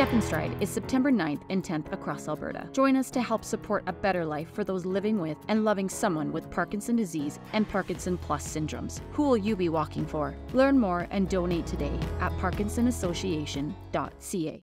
Step 'n Stride is September 9th and 10th across Alberta. Join us to help support a better life for those living with and loving someone with Parkinson disease and Parkinson Plus syndromes. Who will you be walking for? Learn more and donate today at parkinsonassociation.ca.